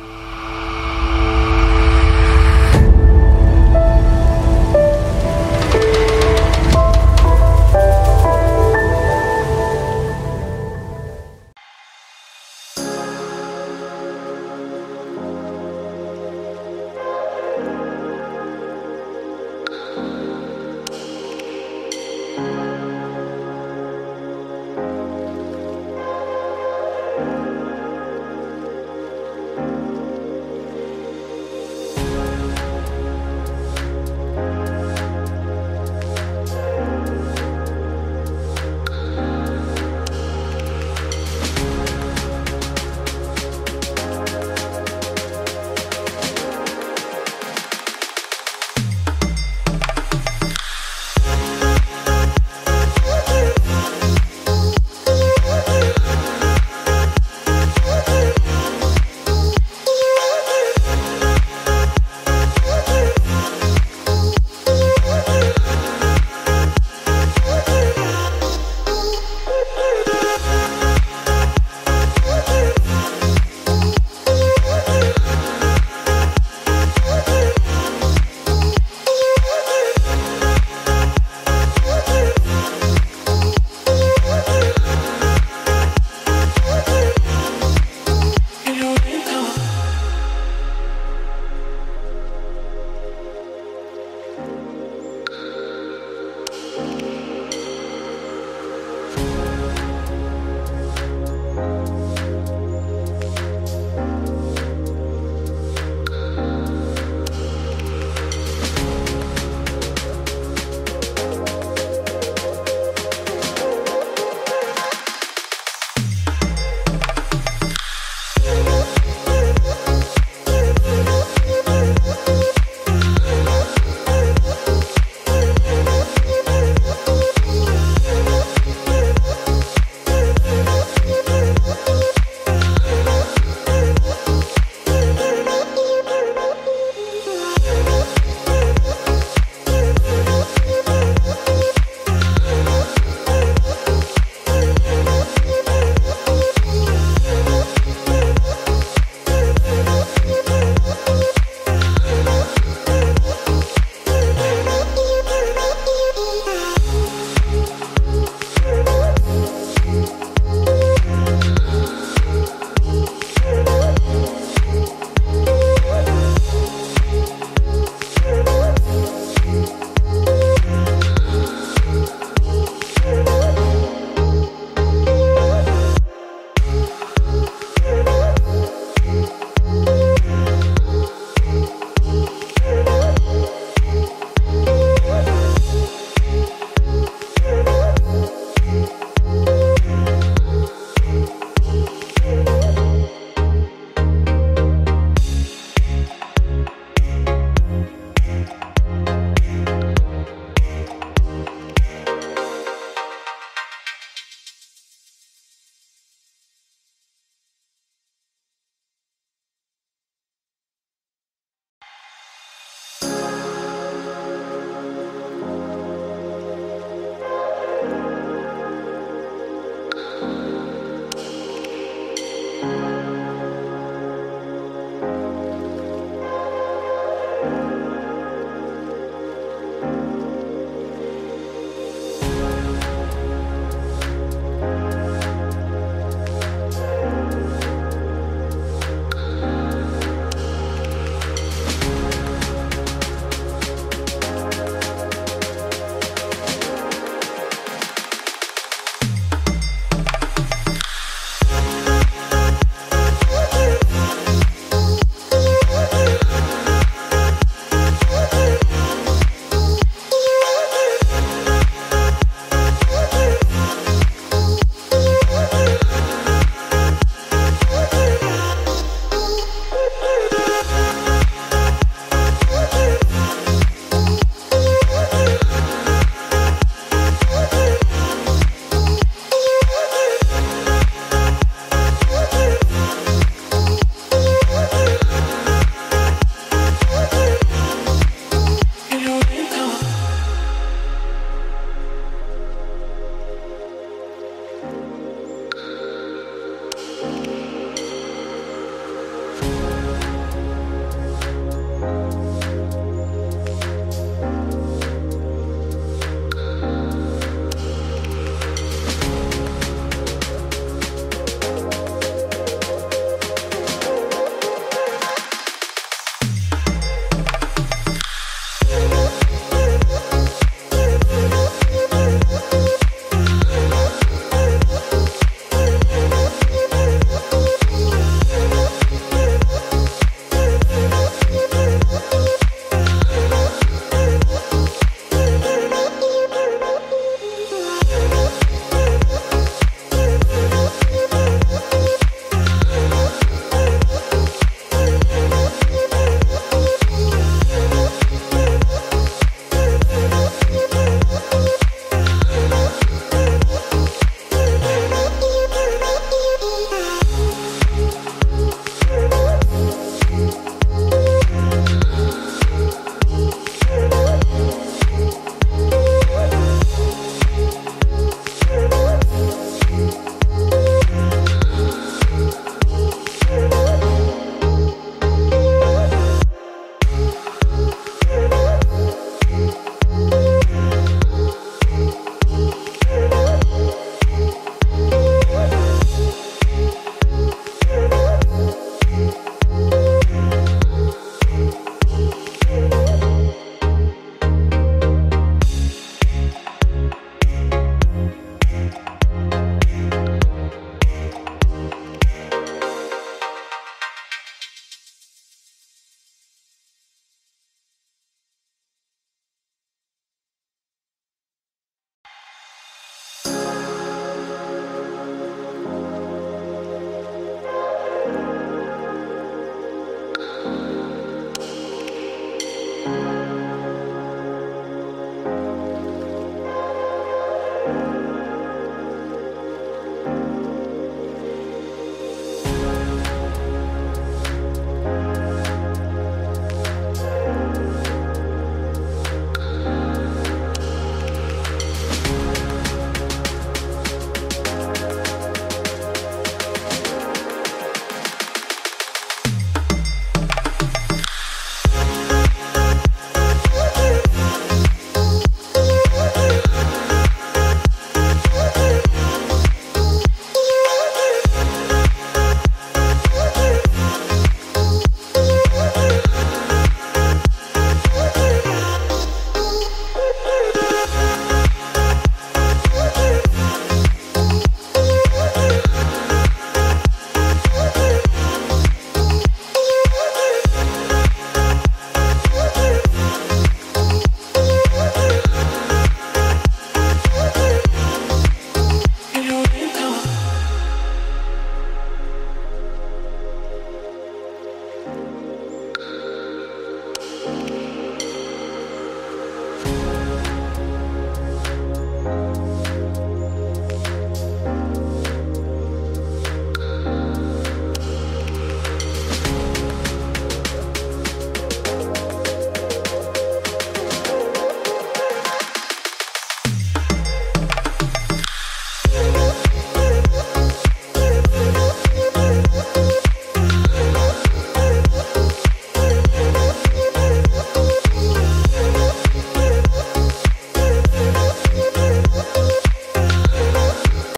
you